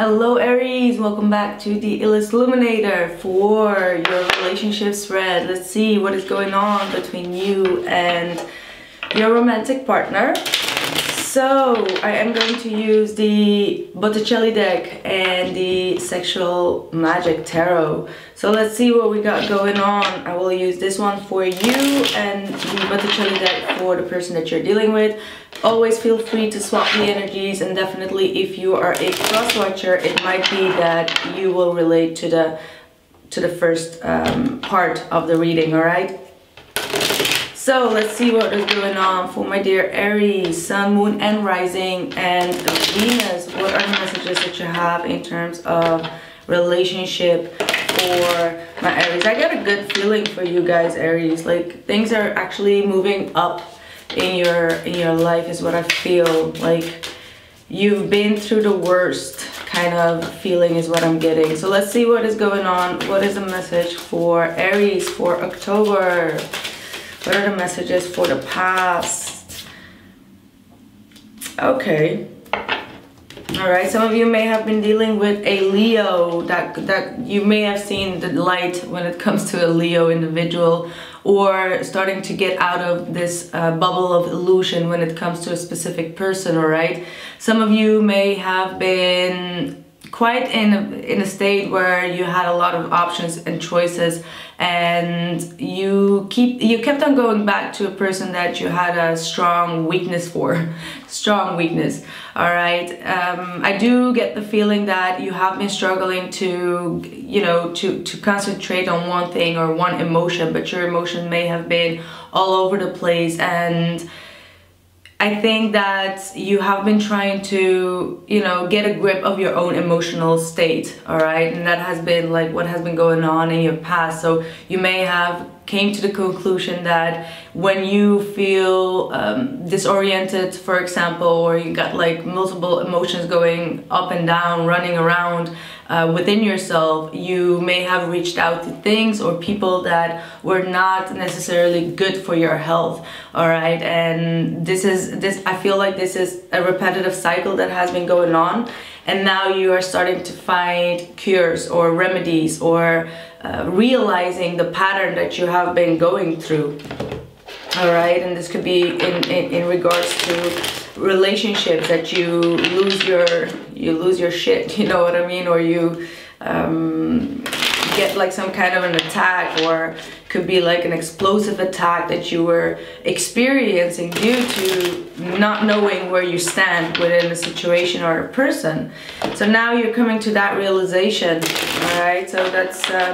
Hello Aries, welcome back to the Illest Illuminator for your relationship spread. Let's see what is going on between you and your romantic partner. So I am going to use the Botticelli deck and the Sexual Magic Tarot. So let's see what we got going on. I will use this one for you and the Botticelli deck for the person that you're dealing with. Always feel free to swap the energies and definitely if you are a cross watcher, it might be that you will relate to the to the first um, part of the reading, all right? So let's see what is going on for my dear Aries, Sun, Moon, and Rising, and Venus. What are the messages that you have in terms of relationship for my Aries? I got a good feeling for you guys, Aries. Like things are actually moving up in your in your life is what I feel. Like you've been through the worst kind of feeling is what I'm getting. So let's see what is going on. What is the message for Aries for October? What are the messages for the past? Okay. All right, some of you may have been dealing with a Leo that that you may have seen the light when it comes to a Leo individual or starting to get out of this uh, bubble of illusion when it comes to a specific person, all right? Some of you may have been quite in a, in a state where you had a lot of options and choices and you keep you kept on going back to a person that you had a strong weakness for strong weakness all right? Um, i do get the feeling that you have been struggling to you know to to concentrate on one thing or one emotion but your emotion may have been all over the place and I think that you have been trying to, you know, get a grip of your own emotional state, all right? And that has been like what has been going on in your past. So you may have came to the conclusion that when you feel um, disoriented, for example, or you got like multiple emotions going up and down, running around, uh, within yourself, you may have reached out to things or people that were not necessarily good for your health. All right, and this is this. I feel like this is a repetitive cycle that has been going on, and now you are starting to find cures or remedies or uh, realizing the pattern that you have been going through. All right? And this could be in, in, in regards to relationships that you lose your you lose your shit you know what i mean? Or you um, get like some kind of an attack or could be like an explosive attack that you were experiencing due to not knowing where you stand within a situation or a person so now you're coming to that realization all right so that's uh,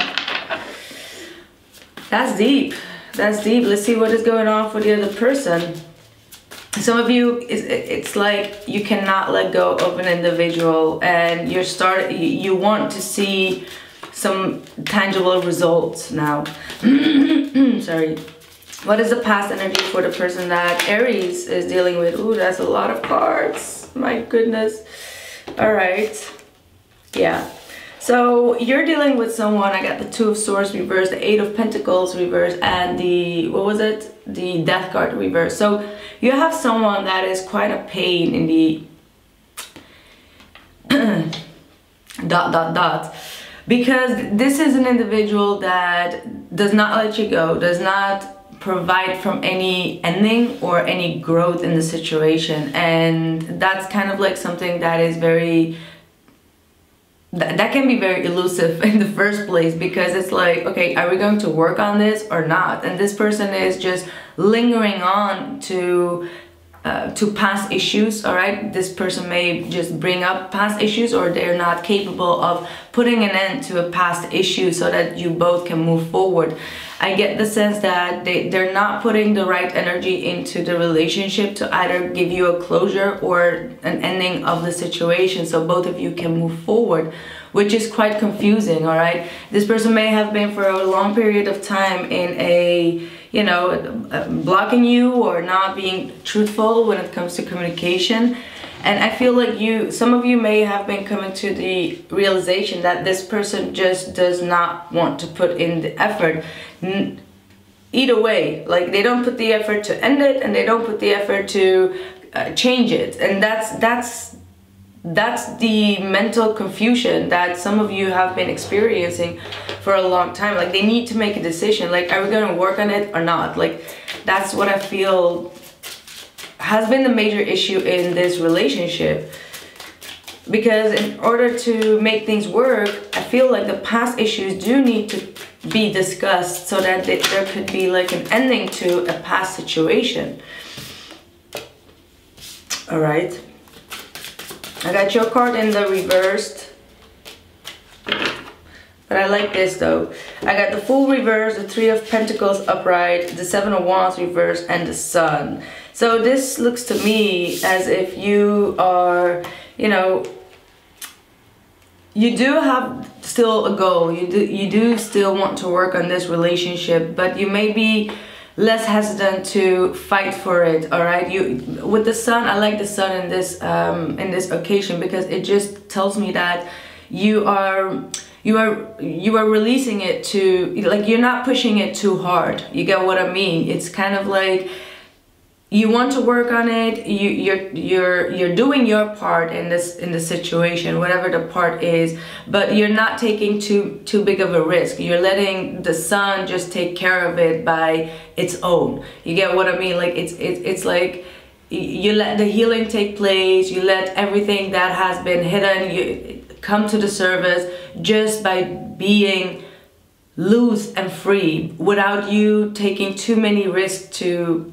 that's deep that's deep. Let's see what is going on for the other person. Some of you, it's like you cannot let go of an individual and you're start. you want to see some tangible results now. Sorry. What is the past energy for the person that Aries is dealing with? Ooh, that's a lot of cards. My goodness. All right. Yeah. So you're dealing with someone, I got the Two of Swords reversed, the Eight of Pentacles reversed, and the, what was it? The Death card reversed. So you have someone that is quite a pain in the dot dot dot because this is an individual that does not let you go, does not provide from any ending or any growth in the situation. And that's kind of like something that is very that, that can be very elusive in the first place because it's like okay are we going to work on this or not? And this person is just lingering on to uh, to past issues all right? This person may just bring up past issues or they're not capable of putting an end to a past issue so that you both can move forward. I get the sense that they, they're not putting the right energy into the relationship to either give you a closure or an ending of the situation so both of you can move forward which is quite confusing all right? This person may have been for a long period of time in a you know, uh, blocking you or not being truthful when it comes to communication. And I feel like you, some of you may have been coming to the realization that this person just does not want to put in the effort. Either way, like they don't put the effort to end it and they don't put the effort to uh, change it. And that's, that's that's the mental confusion that some of you have been experiencing for a long time. Like they need to make a decision. Like are we going to work on it or not? Like that's what i feel has been the major issue in this relationship. Because in order to make things work i feel like the past issues do need to be discussed so that there could be like an ending to a past situation. All right I got your card in the reversed. But I like this though. I got the full reverse, the Three of Pentacles upright, the Seven of Wands reverse, and the Sun. So this looks to me as if you are, you know, you do have still a goal. You do, you do still want to work on this relationship, but you may be less hesitant to fight for it all right you with the sun i like the sun in this um in this occasion because it just tells me that you are you are you are releasing it to like you're not pushing it too hard. You get what i mean? It's kind of like you want to work on it you you're you're you're doing your part in this in the situation whatever the part is but you're not taking too too big of a risk. You're letting the sun just take care of it by its own. You get what i mean? Like it's it's, it's like you let the healing take place you let everything that has been hidden you come to the surface just by being loose and free without you taking too many risks to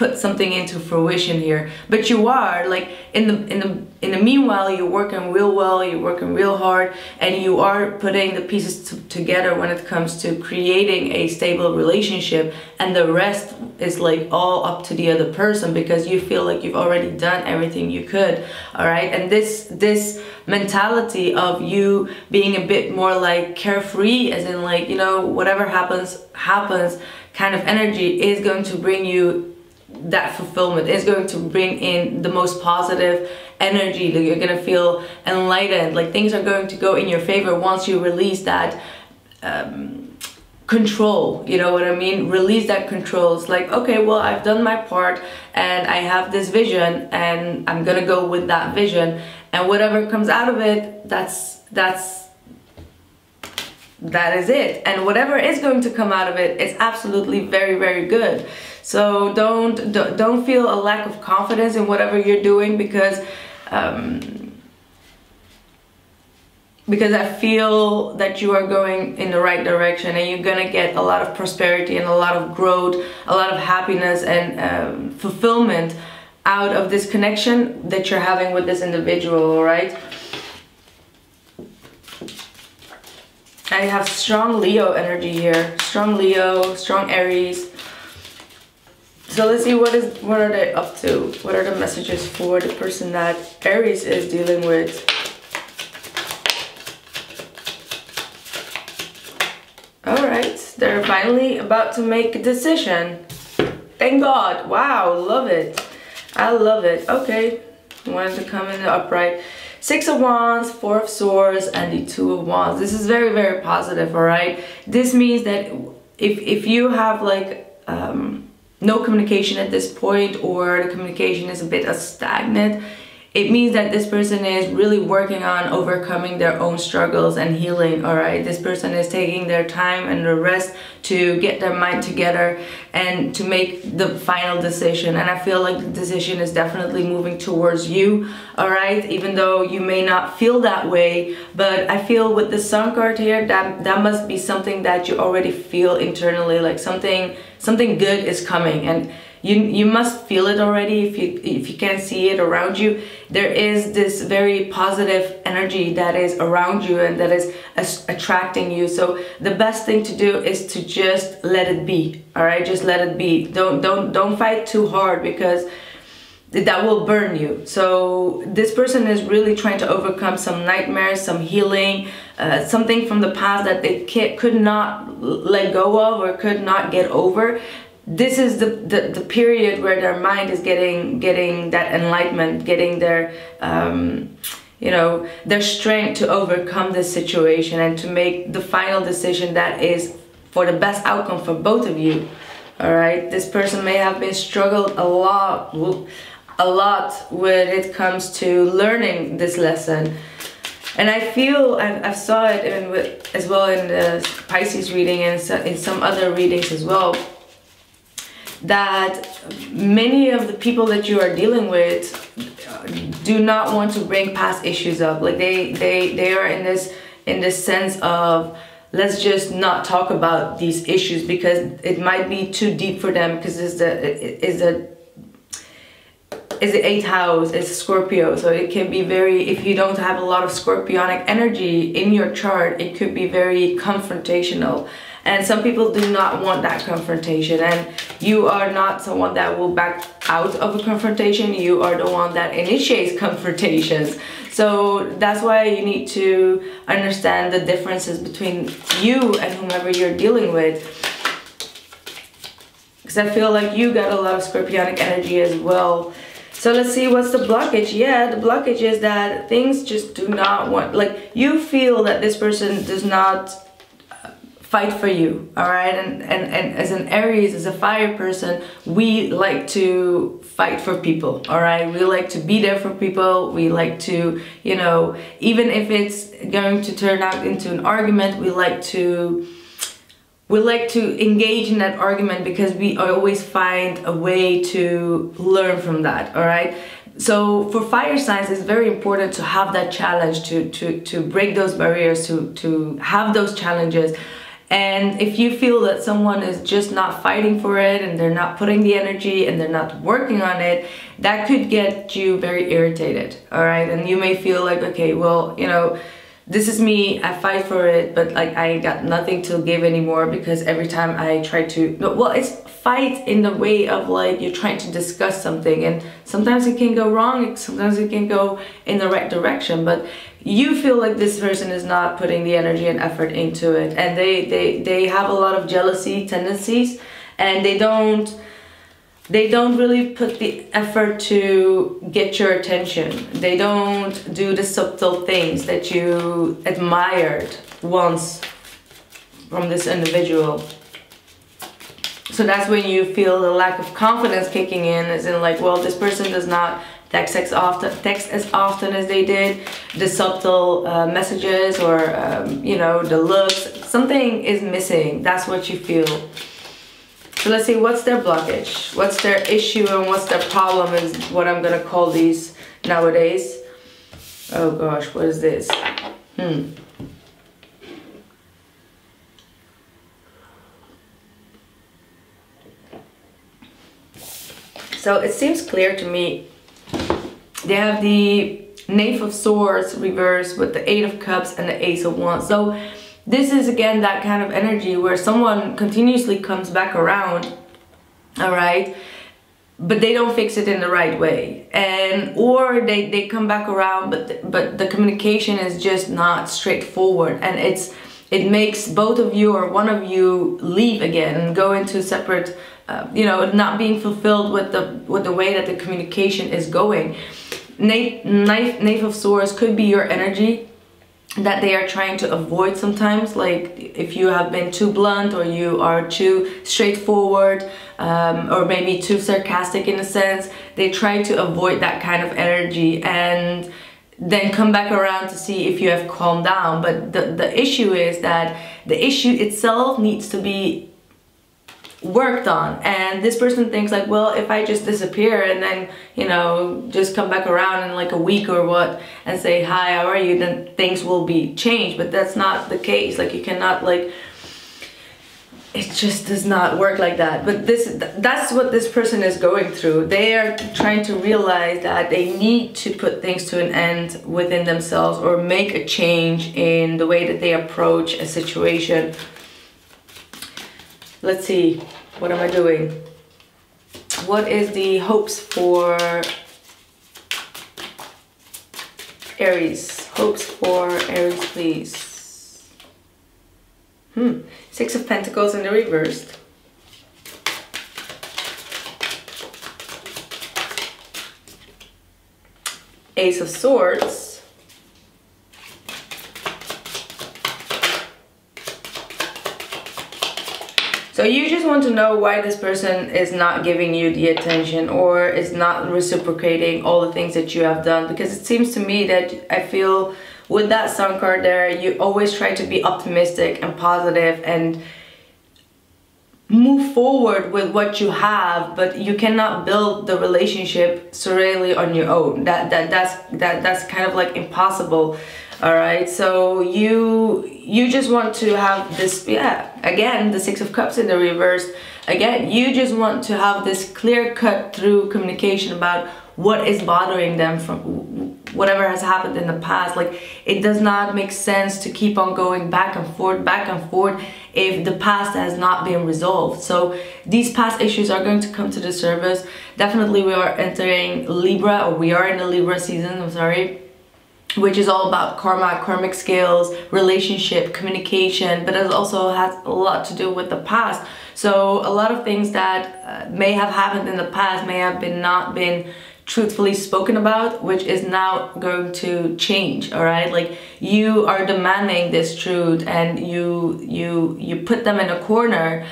put something into fruition here. But you are like in the in the in the meanwhile you're working real well you're working real hard and you are putting the pieces together when it comes to creating a stable relationship and the rest is like all up to the other person because you feel like you've already done everything you could all right and this this mentality of you being a bit more like carefree as in like you know whatever happens happens kind of energy is going to bring you that fulfillment is going to bring in the most positive energy that you're going to feel enlightened like things are going to go in your favor once you release that um, control you know what i mean? Release that control. It's like okay well i've done my part and i have this vision and i'm gonna go with that vision. And whatever comes out of it that's that's that is it. And whatever is going to come out of it is absolutely very very good so don't don't feel a lack of confidence in whatever you're doing because um, because I feel that you are going in the right direction and you're gonna get a lot of prosperity and a lot of growth, a lot of happiness and um, fulfillment out of this connection that you're having with this individual, right? I have strong Leo energy here. Strong Leo, strong Aries. So let's see what is what are they up to? What are the messages for the person that Aries is dealing with? Alright, they're finally about to make a decision. Thank God. Wow, love it. I love it. Okay, wanted to come in the upright. Six of Wands, Four of Swords, and the Two of Wands. This is very, very positive, alright? This means that if, if you have like um, no communication at this point or the communication is a bit stagnant, it means that this person is really working on overcoming their own struggles and healing all right? This person is taking their time and the rest to get their mind together and to make the final decision. And i feel like the decision is definitely moving towards you all right? Even though you may not feel that way but i feel with the sun card here that that must be something that you already feel internally like something something good is coming. And you you must feel it already. If you if you can't see it around you there is this very positive energy that is around you and that is attracting you. So the best thing to do is to just let it be. All right? Just let it be. Don't don't don't fight too hard because that will burn you. So this person is really trying to overcome some nightmares some healing uh, something from the past that they could not let go of or could not get over this is the, the, the, period where their mind is getting getting that enlightenment, getting their um, you know their strength to overcome this situation and to make the final decision that is for the best outcome for both of you. All right, this person may have been struggled a lot, a lot when it comes to learning this lesson. And I feel I, I saw it in, as well in the Pisces reading and in some other readings as well that many of the people that you are dealing with uh, do not want to bring past issues up. Like they they they are in this in this sense of let's just not talk about these issues because it might be too deep for them because it's the is a is the eighth house it's scorpio. So it can be very if you don't have a lot of scorpionic energy in your chart it could be very confrontational. And some people do not want that confrontation. And you are not someone that will back out of a confrontation. You are the one that initiates confrontations. So that's why you need to understand the differences between you and whomever you're dealing with. Because I feel like you got a lot of scorpionic energy as well so let's see what's the blockage. Yeah, the blockage is that things just do not want, like you feel that this person does not uh, fight for you all right and, and and as an aries as a fire person we like to fight for people all right we like to be there for people. We like to you know even if it's going to turn out into an argument we like to we like to engage in that argument because we always find a way to learn from that all right so for fire signs it's very important to have that challenge to to to break those barriers to to have those challenges and if you feel that someone is just not fighting for it and they're not putting the energy and they're not working on it, that could get you very irritated, all right? And you may feel like, okay, well, you know, this is me, I fight for it, but like I got nothing to give anymore because every time I try to, no, well, it's fight in the way of like you're trying to discuss something and sometimes it can go wrong, sometimes it can go in the right direction, but you feel like this person is not putting the energy and effort into it and they, they, they have a lot of jealousy tendencies and they don't, they don't really put the effort to get your attention. They don't do the subtle things that you admired once from this individual. So that's when you feel the lack of confidence kicking in, as in like, well, this person does not text as often, text as often as they did. The subtle uh, messages or, um, you know, the looks, something is missing. That's what you feel. So let's see, what's their blockage? What's their issue and what's their problem is what I'm gonna call these nowadays. Oh gosh, what is this? Hmm. So it seems clear to me. They have the Knave of Swords reversed with the Eight of Cups and the Ace of Wands. So this is again that kind of energy where someone continuously comes back around all right but they don't fix it in the right way. And or they they come back around but the, but the communication is just not straightforward. And it's it makes both of you or one of you leave again and go into separate uh, you know not being fulfilled with the with the way that the communication is going. Knave, knife of swords could be your energy that they are trying to avoid sometimes like if you have been too blunt or you are too straightforward um, or maybe too sarcastic in a sense they try to avoid that kind of energy and then come back around to see if you have calmed down. But the, the issue is that the issue itself needs to be worked on. And this person thinks like well if I just disappear and then you know just come back around in like a week or what and say hi how are you? then things will be changed. But that's not the case. Like you cannot like it just does not work like that. But this that's what this person is going through. They are trying to realize that they need to put things to an end within themselves or make a change in the way that they approach a situation Let's see, what am I doing? What is the hopes for Aries? Hopes for Aries, please. Hmm, Six of Pentacles in the reversed. Ace of Swords. So you just want to know why this person is not giving you the attention or is not reciprocating all the things that you have done. Because it seems to me that I feel with that sun card there you always try to be optimistic and positive and move forward with what you have but you cannot build the relationship solely on your own. That that that's that that's kind of like impossible all right so you you just want to have this yeah again the six of cups in the reverse. Again you just want to have this clear cut through communication about what is bothering them from whatever has happened in the past. Like it does not make sense to keep on going back and forth back and forth if the past has not been resolved. So these past issues are going to come to the surface. Definitely we are entering libra or we are in the libra season i'm sorry which is all about karma, karmic skills, relationship, communication, but it also has a lot to do with the past. So a lot of things that uh, may have happened in the past may have been not been truthfully spoken about, which is now going to change, all right? Like you are demanding this truth and you you you put them in a corner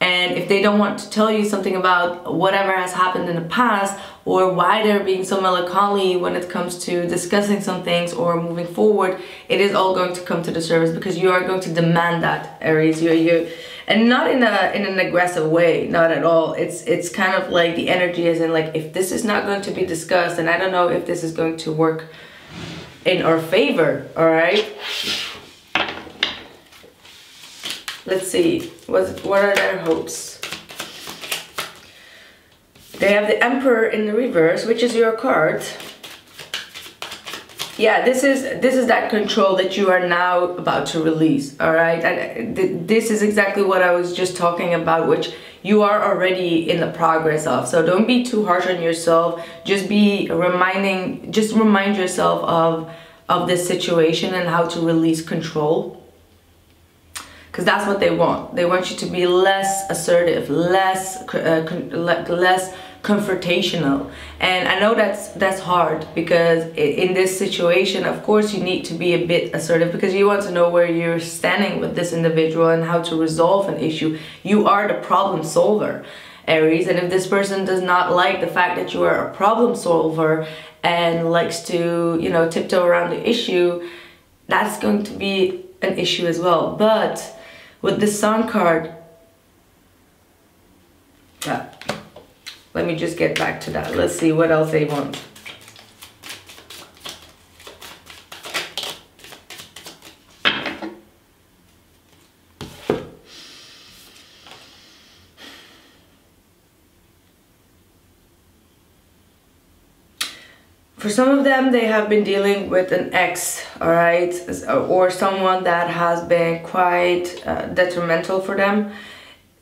and if they don't want to tell you something about whatever has happened in the past or why they're being so melancholy when it comes to discussing some things or moving forward, it is all going to come to the surface because you are going to demand that, Aries. You're, you and not in a in an aggressive way, not at all. It's it's kind of like the energy is in like if this is not going to be discussed, and I don't know if this is going to work in our favor. All right. Let's see, what, what are their hopes? They have the Emperor in the reverse, which is your card. Yeah, this is this is that control that you are now about to release, all right? And uh, th this is exactly what I was just talking about, which you are already in the progress of. So don't be too harsh on yourself. Just be reminding, just remind yourself of of this situation and how to release control because that's what they want. They want you to be less assertive, less uh, less confrontational. And I know that's that's hard because in this situation, of course, you need to be a bit assertive because you want to know where you're standing with this individual and how to resolve an issue. You are the problem solver. Aries, and if this person does not like the fact that you are a problem solver and likes to, you know, tiptoe around the issue, that's going to be an issue as well. But with the sun card yeah. let me just get back to that let's see what else they want for some of them they have been dealing with an ex all right or someone that has been quite uh, detrimental for them.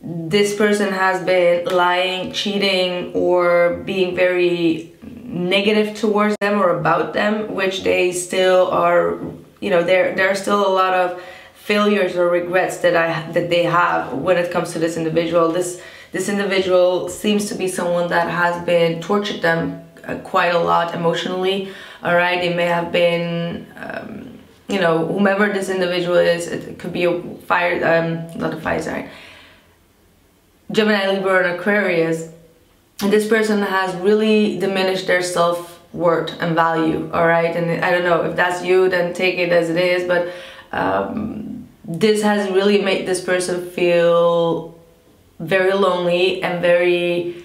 This person has been lying cheating or being very negative towards them or about them which they still are you know there there are still a lot of failures or regrets that i that they have when it comes to this individual. This this individual seems to be someone that has been tortured them quite a lot emotionally all right? It may have been um, you know whomever this individual is it could be a fire um not a fire sign. Gemini libra and aquarius and this person has really diminished their self-worth and value all right? And i don't know if that's you then take it as it is but um, this has really made this person feel very lonely and very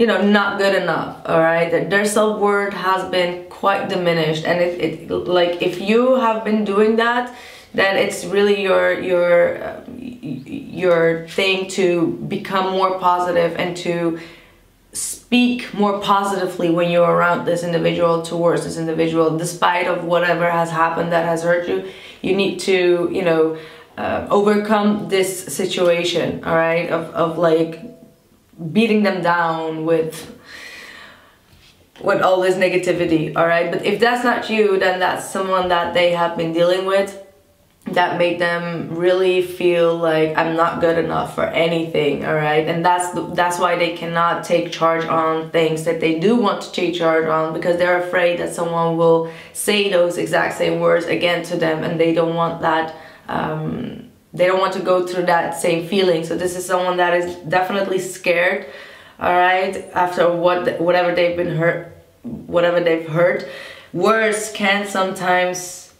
you know not good enough all right their self-worth has been quite diminished. And it, it like if you have been doing that then it's really your your uh, your thing to become more positive and to speak more positively when you're around this individual towards this individual. Despite of whatever has happened that has hurt you you need to you know uh, overcome this situation all right of, of like beating them down with with all this negativity all right but if that's not you then that's someone that they have been dealing with that made them really feel like I'm not good enough for anything all right and that's that's why they cannot take charge on things that they do want to take charge on because they're afraid that someone will say those exact same words again to them and they don't want that um, they don't want to go through that same feeling. So this is someone that is definitely scared, all right, after what whatever they've been hurt, whatever they've hurt. Words can sometimes,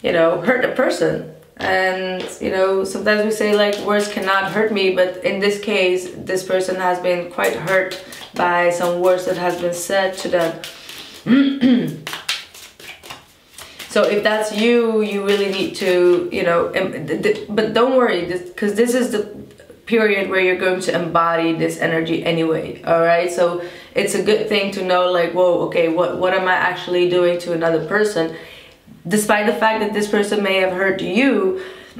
you know, hurt a person. And, you know, sometimes we say like words cannot hurt me, but in this case, this person has been quite hurt by some words that has been said to them. So if that's you, you really need to, you know, but don't worry, because this, is the period where you're going to embody this energy anyway, all right? So it's a good thing to know like, whoa, okay, what, what am I actually doing to another person? Despite the fact that this person may have hurt you,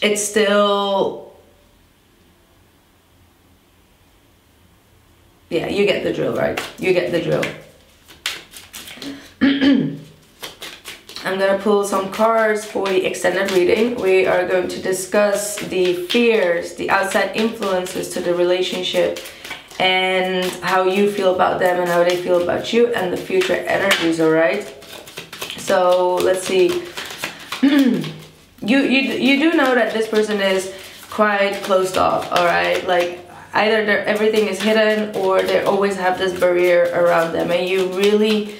it's still, yeah, you get the drill, right? You get the drill. I'm gonna pull some cards for the extended reading. We are going to discuss the fears, the outside influences to the relationship and how you feel about them and how they feel about you and the future energies, all right? So let's see. you, you, you do know that this person is quite closed off, all right? Like either everything is hidden or they always have this barrier around them and you really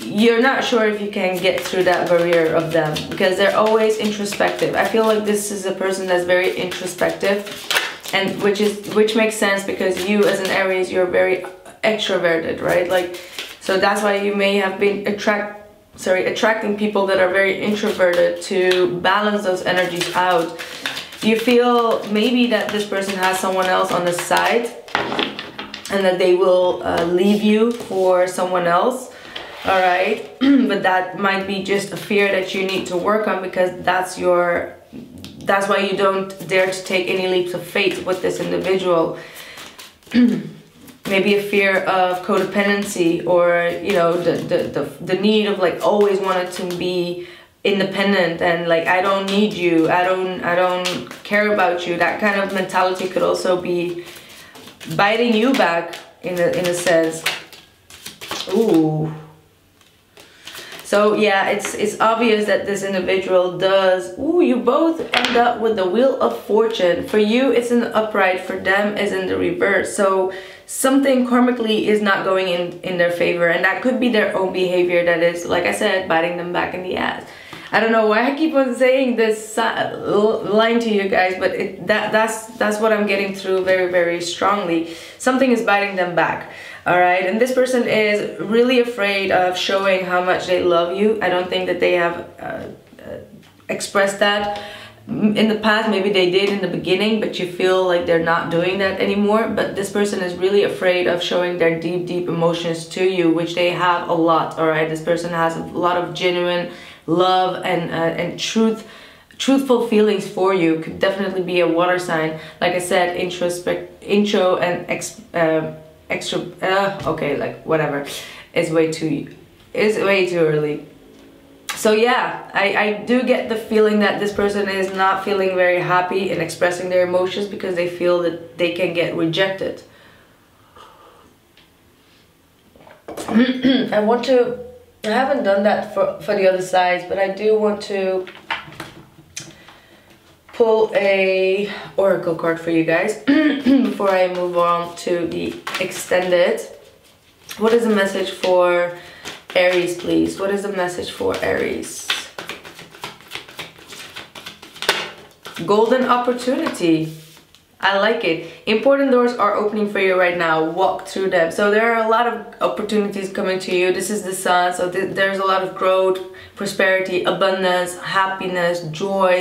you're not sure if you can get through that barrier of them because they're always introspective. I feel like this is a person that's very introspective and which is which makes sense because you as an Aries you're very extroverted, right? Like so that's why you may have been attract sorry, attracting people that are very introverted to balance those energies out. You feel maybe that this person has someone else on the side and that they will uh, leave you for someone else all right but that might be just a fear that you need to work on because that's your that's why you don't dare to take any leaps of faith with this individual. Maybe a fear of codependency or you know the, the the the need of like always wanted to be independent and like I don't need you I don't I don't care about you. That kind of mentality could also be biting you back in a in a sense. Ooh so yeah, it's it's obvious that this individual does. Ooh, you both end up with the Wheel of Fortune. For you, it's in the upright. For them, is in the reverse. So something karmically is not going in in their favor, and that could be their own behavior that is, like I said, biting them back in the ass. I don't know why I keep on saying this line to you guys, but it, that that's that's what I'm getting through very very strongly. Something is biting them back all right and this person is really afraid of showing how much they love you. I don't think that they have uh, uh, expressed that. In the past maybe they did in the beginning but you feel like they're not doing that anymore. But this person is really afraid of showing their deep deep emotions to you which they have a lot all right? This person has a lot of genuine love and uh, and truth truthful feelings for you. Could definitely be a water sign. Like i said introspect intro and ex, uh, extra uh, okay like whatever. It's way too it's way too early. So yeah I, I do get the feeling that this person is not feeling very happy in expressing their emotions because they feel that they can get rejected. I want to I haven't done that for, for the other sides but I do want to pull a oracle card for you guys before I move on to the extended. What is the message for Aries, please? What is the message for Aries? Golden opportunity. I like it. Important doors are opening for you right now. Walk through them. So there are a lot of opportunities coming to you. This is the sun. So th there's a lot of growth, prosperity, abundance, happiness, joy,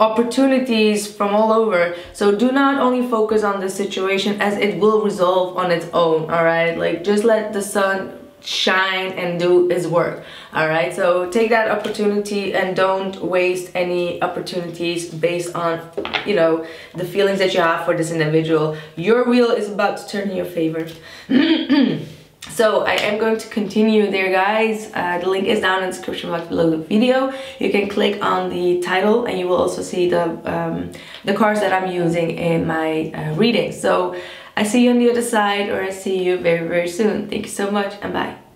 opportunities from all over. So do not only focus on the situation as it will resolve on its own all right? Like just let the sun shine and do its work all right? So take that opportunity and don't waste any opportunities based on you know the feelings that you have for this individual. Your wheel is about to turn in your favor So I am going to continue there guys. Uh, the link is down in the description box below the video. You can click on the title and you will also see the, um, the cards that I'm using in my uh, reading. So I see you on the other side or I see you very very soon. Thank you so much and bye.